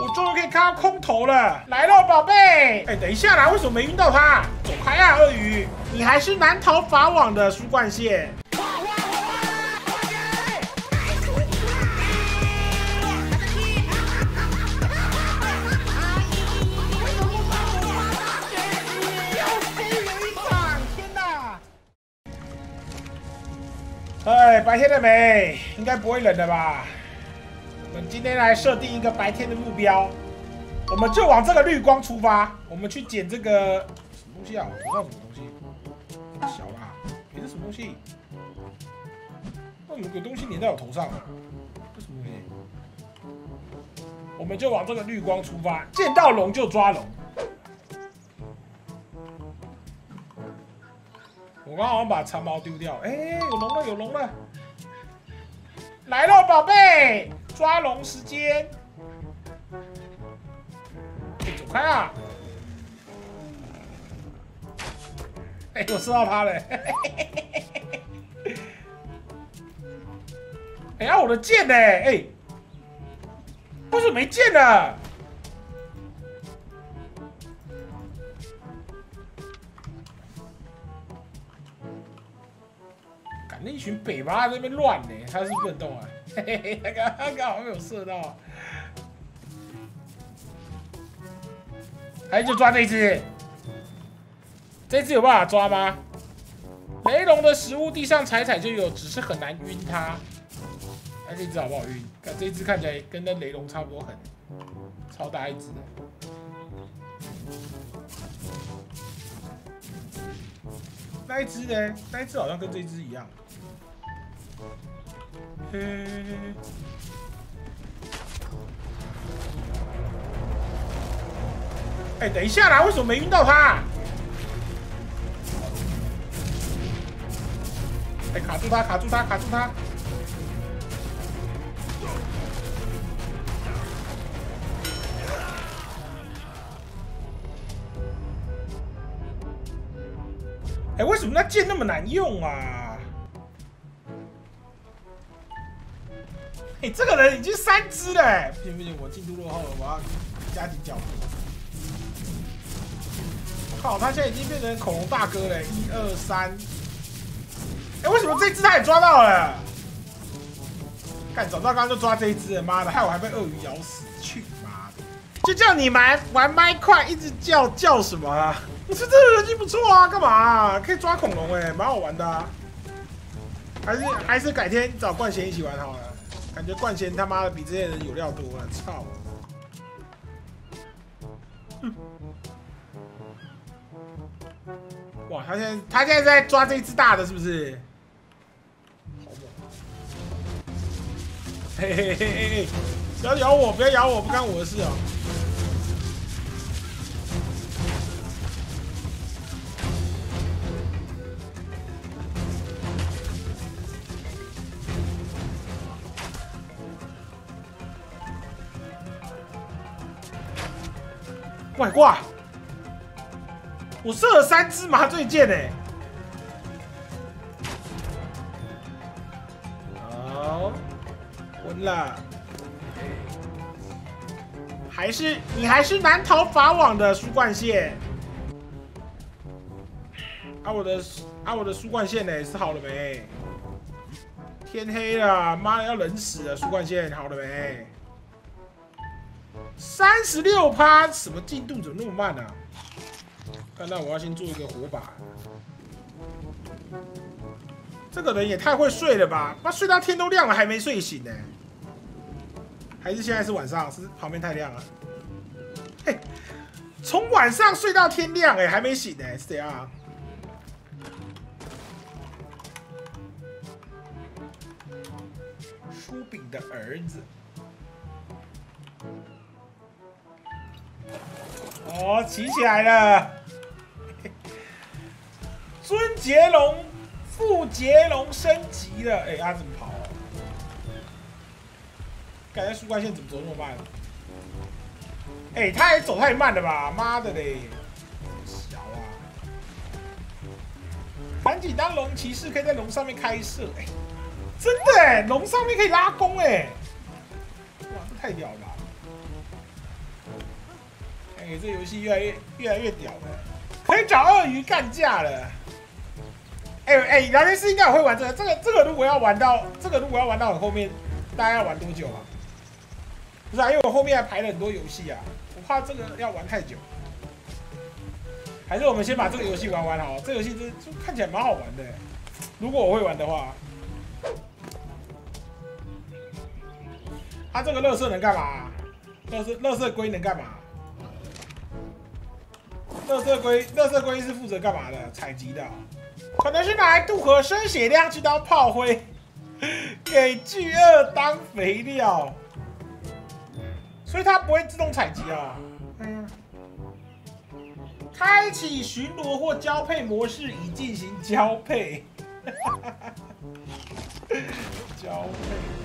我终于可以看到空投了，来喽，宝贝！哎，等一下啦，为什么没晕到他？走开啊，鳄鱼！你还是难逃法网的输冠线。哎，白天了没？应该不会冷的吧？我们今天来设定一个白天的目标，我们就往这个绿光出发。我们去捡这个什么东西啊？我不知道什么东西，小啦，这是什么东西？为什么有东西粘在我头上啊？这什么东西？我们就往这个绿光出发，见到龙就抓龙。我刚好把长矛丢掉，哎，有龙了，有龙了，来喽，宝贝，抓龙时间，走开啊！哎，我吃到他了，哎呀，我的剑呢？哎，为什么没剑呢？那一群北巴在那边乱呢，他是不能动啊，嘿嘿嘿，刚刚好没有射到，还就抓这只，这只有办法抓吗？雷龙的食物地上踩踩就有，只是很难晕它。哎，这只好不好晕？看这只看起来跟那雷龙差不多狠，超大一只。那一只呢？那一只好像跟这只一样。哎，等一下啦！为什么没晕到他？哎，卡住他，卡住他，卡住他！哎，为什么那剑那么难用啊？哎，这个人已经三只了，不行不行，我进度落后了，我要加紧脚步。靠，他现在已经变成恐龙大哥了，一二三。哎，为什么这只他也抓到了？看，早知道刚刚就抓这一只，妈的，害我还被鳄鱼咬死，去妈的！就叫你玩玩麦块，一直叫叫什么啊？我说这个人机不错啊，干嘛？可以抓恐龙哎，蛮好玩的。还是还是改天找冠贤一起玩好了。感觉冠贤他妈的比这些人有料多了，操！哇，他现在他现在在抓这只大的，是不是？好猛！嘿嘿嘿嘿嘿，不要咬我，不要咬我，不干我的事啊！外挂！我射了三支麻醉箭哎！好，昏了。还是你还是难逃法网的输冠线。啊我的啊我的输冠线呢？是好了没？天黑了，妈的要冷死了！输冠线好了没？三十六趴，什么进度怎么那么慢呢？看到我要先做一个火把。这个人也太会睡了吧！他睡到天都亮了还没睡醒呢？还是现在是晚上？是旁边太亮了？嘿，从晚上睡到天亮，哎，还没醒呢？是这样？书饼的儿子。哦，骑起来了！尊杰龙、副杰龙升级了，哎，他怎么跑？感觉树冠线怎么走那么慢？哎，他也走太慢了吧！妈的嘞！小啊！赶紧当龙骑士，可以在龙上面开射，哎，真的哎，龙上面可以拉弓哎！哇，这太屌了！哎，这游戏越来越越来越屌了，可以找鳄鱼干架了。哎哎，聊天室应该会玩这个，这个这个如果要玩到这个如果要玩到很后面，大家要玩多久啊？不是啊，因为我后面还排了很多游戏啊，我怕这个要玩太久。还是我们先把这个游戏玩完好，这游戏这就看起来蛮好玩的。如果我会玩的话，它这个乐色能干嘛？乐色乐色龟能干嘛？乐色龟乐色龟是负责干嘛的？采集的，可能是拿来渡河生血量去当炮灰，给巨鳄当肥料，所以它不会自动采集啊。嗯开启巡逻或交配模式以进行交配。交配。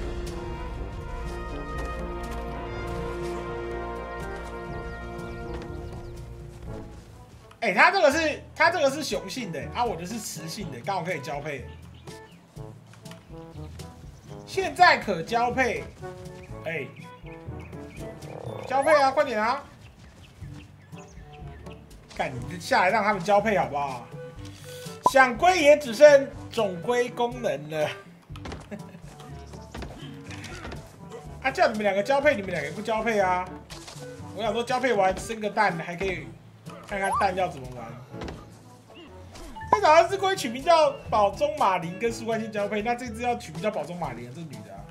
哎，它这个是它这个是雄性的，啊，我的是雌性的，刚好可以交配。现在可交配。哎，交配啊，快点啊！看你们下来让他们交配好不好？想龟也只剩种龟功能了。啊，叫你们两个交配，你们两个不交配啊？我想说交配完生个蛋，还可以看看蛋要怎么玩。他找到只龟取名叫宝中马林，跟苏冠新交配，那这只要取名叫宝中马林，这女的。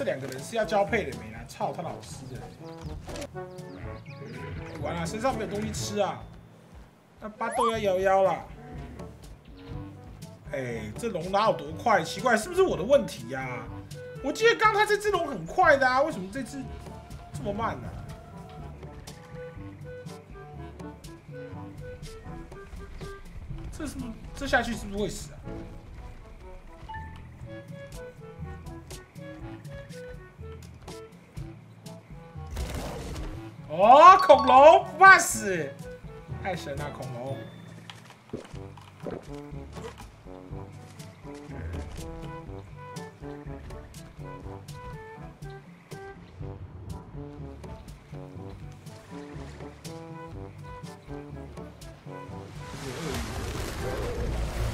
这两个人是要交配的没啦？操他老师的！完了，身上没有东西吃啊！那巴豆要摇腰了。哎，这龙哪有多快？奇怪，是不是我的问题呀？我记得刚才这只龙很快的啊，为什么这只这么慢呢？这是不是这下去是不是会死啊？哦，恐龙不怕死，太神了，恐龙！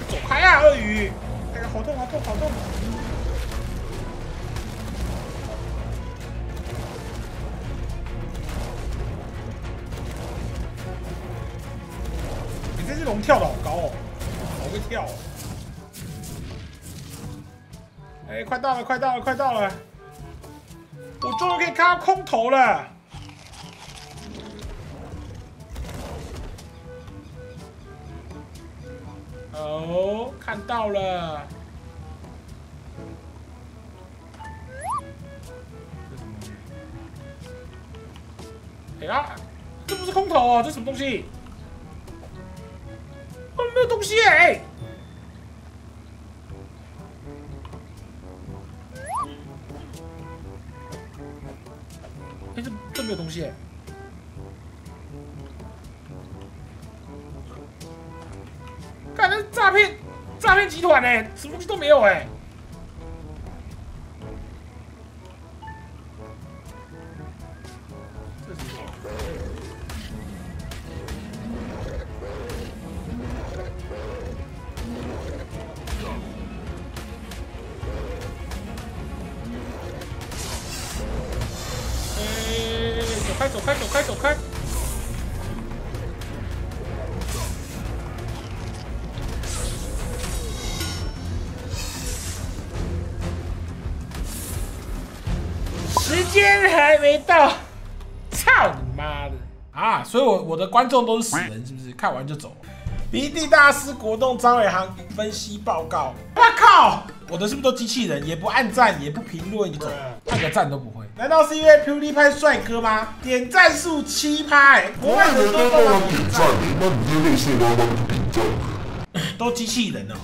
走开啊，鳄鱼！哎呀，好痛，好痛，好痛！龙跳的好高哦，好会跳！哦哎，快到了，快到了，快到了！我终于可以看到空投了。哦，看到了。哎呀，这不是空投哦，这什么东西？没有东西哎！哎，这这没有东西。看，这诈骗诈骗集团呢，什么东西都没有哎。开走开走开走开！时间还没到，操你妈的！啊，所以我我的观众都是死人是不是？看完就走。BD 大师国栋张伟航分析报告。我靠！我的是不是都机器人？也不按赞，也不评论，就走，按个赞都不会。难道是因为 PewDiePie 帅哥吗？点赞数七趴，哎，国外人都帮忙点赞，那你这类似汪汪的评价？都机器人哦。